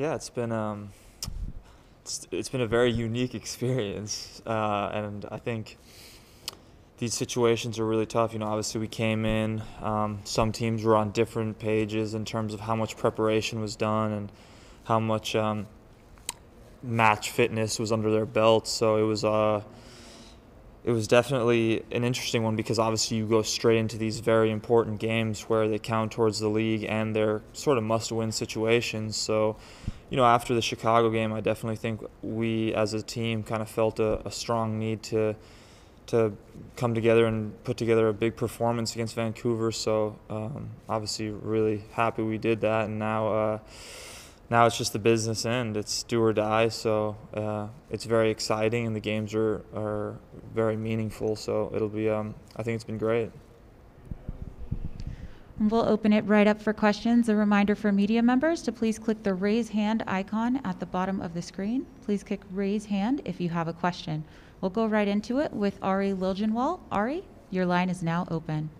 Yeah, it's been um, it's, it's been a very unique experience, uh, and I think these situations are really tough. You know, obviously we came in. Um, some teams were on different pages in terms of how much preparation was done and how much um, match fitness was under their belts. So it was uh, it was definitely an interesting one because obviously you go straight into these very important games where they count towards the league and they're sort of must-win situations. So, you know, after the Chicago game, I definitely think we as a team kind of felt a, a strong need to to come together and put together a big performance against Vancouver. So, um, obviously, really happy we did that, and now. Uh, now it's just the business end. It's do or die. So uh, it's very exciting, and the games are, are very meaningful. So it'll be. Um, I think it's been great. We'll open it right up for questions. A reminder for media members to please click the raise hand icon at the bottom of the screen. Please click raise hand if you have a question. We'll go right into it with Ari Liljenwall. Ari, your line is now open.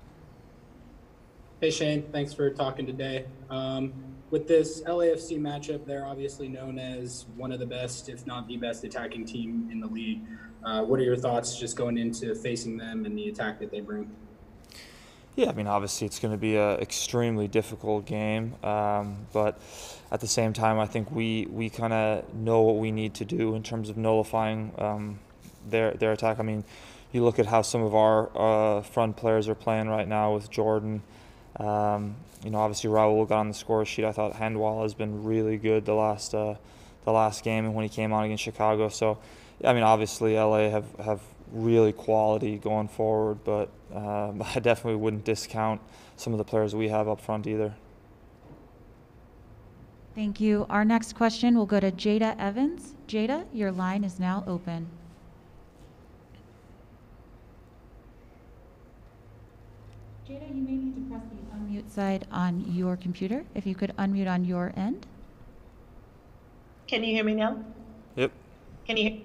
Hey Shane, thanks for talking today. Um, with this LAFC matchup, they're obviously known as one of the best, if not the best, attacking team in the league. Uh, what are your thoughts just going into facing them and the attack that they bring? Yeah, I mean, obviously it's going to be an extremely difficult game, um, but at the same time, I think we, we kind of know what we need to do in terms of nullifying um, their their attack. I mean, you look at how some of our uh, front players are playing right now with Jordan. Um, you know, obviously Raul got on the score sheet. I thought Handwalla has been really good the last uh, the last game and when he came on against Chicago. So, I mean, obviously LA have have really quality going forward, but um, I definitely wouldn't discount some of the players we have up front either. Thank you. Our next question will go to Jada Evans. Jada, your line is now open. Jada, you may need to press the unmute side on your computer. If you could unmute on your end. Can you hear me now? Yep. Can you? hear-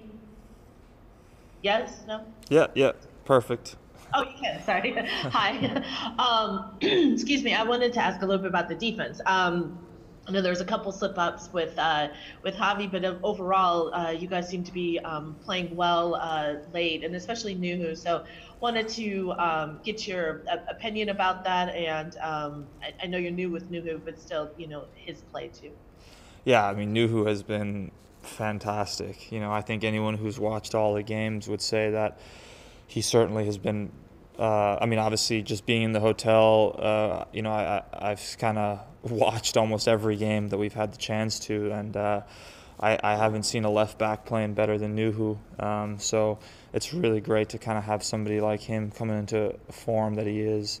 Yes? No? Yeah. Yeah. Perfect. Oh, you can. Sorry. Hi. Um, excuse me. I wanted to ask a little bit about the defense. Um, I know there was a couple slip ups with uh, with Javi, but overall, uh, you guys seem to be um, playing well uh, late, and especially Nouhou. So, wanted to um, get your opinion about that. And um, I, I know you're new with Nouhou, but still, you know, his play too. Yeah, I mean, Nouhou has been fantastic. You know, I think anyone who's watched all the games would say that he certainly has been. Uh, I mean, obviously, just being in the hotel, uh, you know, I, I've kind of watched almost every game that we've had the chance to, and uh, I, I haven't seen a left back playing better than Nouhou. Um, so it's really great to kind of have somebody like him coming into form that he is.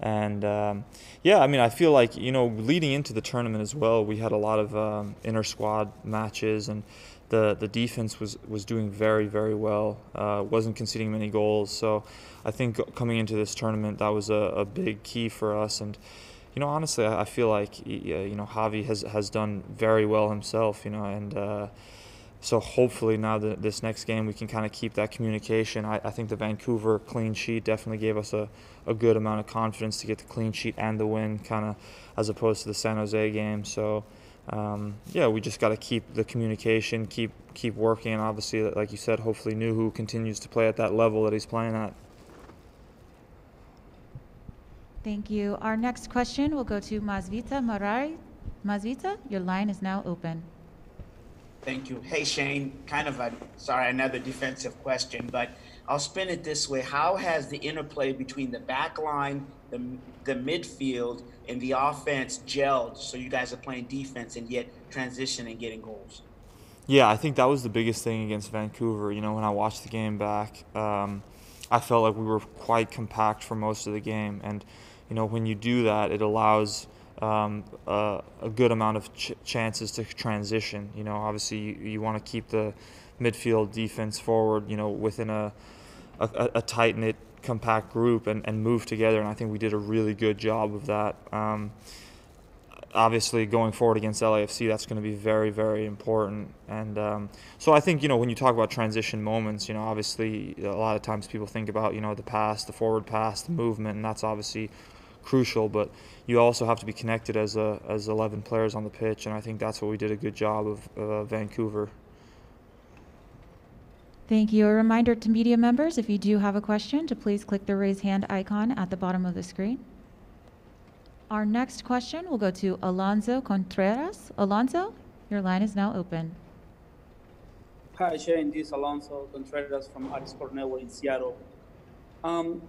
And um, yeah, I mean, I feel like you know, leading into the tournament as well, we had a lot of um, inter squad matches, and the the defense was was doing very very well. Uh, wasn't conceding many goals, so I think coming into this tournament, that was a, a big key for us. And you know, honestly, I, I feel like you know Javi has has done very well himself. You know, and uh, so hopefully now that this next game we can kind of keep that communication. I, I think the Vancouver clean sheet definitely gave us a, a good amount of confidence to get the clean sheet and the win, kind of as opposed to the San Jose game. So um, yeah, we just got to keep the communication, keep keep working, and obviously, like you said, hopefully Nouhou continues to play at that level that he's playing at. Thank you. Our next question will go to Masvita Marari. Masvita, your line is now open. Thank you. Hey, Shane, kind of a, sorry, another defensive question, but I'll spin it this way. How has the interplay between the back line, the, the midfield, and the offense gelled so you guys are playing defense and yet transitioning and getting goals? Yeah, I think that was the biggest thing against Vancouver. You know, when I watched the game back, um, I felt like we were quite compact for most of the game. And, you know, when you do that, it allows um, a good amount of ch- chances to transition. You know, obviously you, you want to keep the midfield defense forward, you know, within a, a, a tight knit, compact group and, and move together. And I think we did a really good job of that. Um, obviously, going forward against LAFC, that's going to be very, very important. And um, so I think, you know, when you talk about transition moments, you know, obviously a lot of times people think about, you know, the pass, the forward pass, the movement, and that's obviously crucial, but you also have to be connected as a as 11 players on the pitch, and I think that's what we did a good job of uh, Vancouver. Thank you. A reminder to media members, if you do have a question, to please click the raise hand icon at the bottom of the screen. Our next question will go to Alonso Contreras. Alonso, your line is now open. Hi, Shane. This is Alonso Contreras from Art Sport Network in Seattle. Um,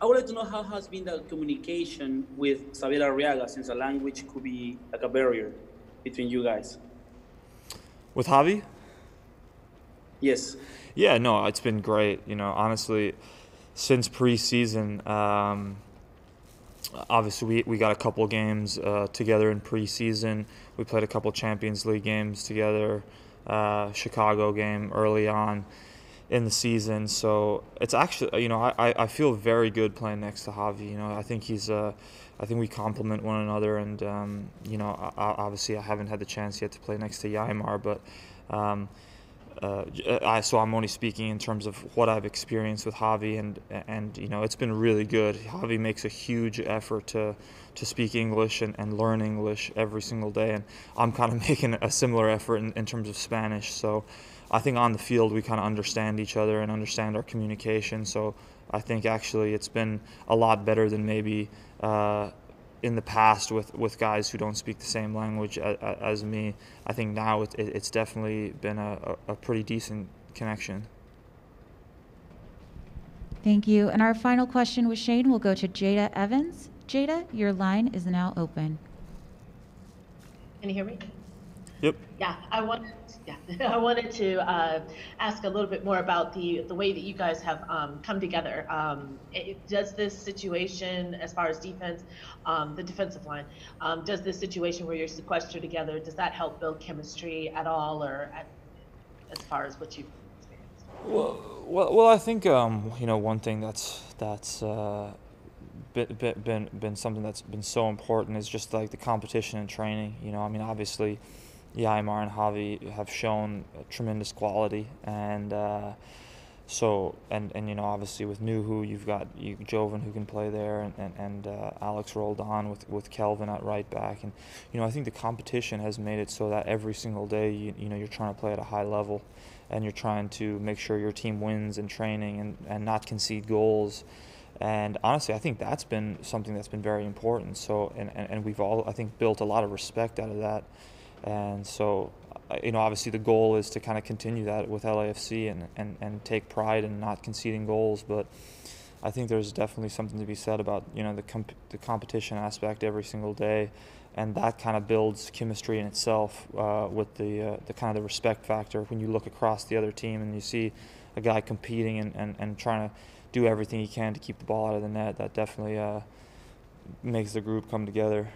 I would like to know how has been the communication with Xavier Arreaga since the language could be like a barrier between you guys. With Javi, Yes. Yeah, no, it's been great. You know, honestly, since preseason, um, obviously we, we got a couple games uh, together in preseason. We played a couple Champions League games together, uh, Chicago game early on in the season. So it's actually, you know, I, I feel very good playing next to Javi. You know, I think he's, uh, I think we complement one another. And, um, you know, I, obviously I haven't had the chance yet to play next to Yeimar, but. Um, uh, I, so I'm only speaking in terms of what I've experienced with Javi, and and you know it's been really good. Javi makes a huge effort to to speak English and, and learn English every single day, and I'm kind of making a similar effort in, in terms of Spanish. So I think on the field we kind of understand each other and understand our communication. So I think actually it's been a lot better than maybe. Uh, in the past with, with guys who don't speak the same language as, as me. I think now it, it, it's definitely been a, a pretty decent connection. Thank you. And our final question with Shane will go to Jada Evans. Jada, your line is now open. Can you hear me? Yep. Yeah, I wanted, yeah, I wanted to uh, ask a little bit more about the the way that you guys have um, come together. Um, it, does this situation, as far as defense, um, the defensive line, um, does this situation where you're sequestered together, does that help build chemistry at all, or at, as far as what you've experienced? Well, well, well I think um, you know one thing that's that's. Uh, been, been been something that's been so important is just like the competition and training. You know, I mean, obviously, Yeimar and Javi have shown tremendous quality, and uh, so and and you know obviously with Nouhou you've got you, Joevin who can play there, and and, and uh, Alex Roldan with with Kelvin at right back, and you know I think the competition has made it so that every single day you you know you're trying to play at a high level, and you're trying to make sure your team wins in training and and not concede goals. And honestly, I think that's been something that's been very important. So, and, and, and we've all, I think, built a lot of respect out of that. And so, uh, you know, obviously the goal is to kind of continue that with LAFC and, and, and take pride in not conceding goals. But I think there's definitely something to be said about, you know, the, comp- the competition aspect every single day. And that kind of builds chemistry in itself uh, with the, uh, the kind of the respect factor when you look across the other team and you see a guy competing and, and, and trying to do everything he can to keep the ball out of the net. That definitely uh, makes the group come together.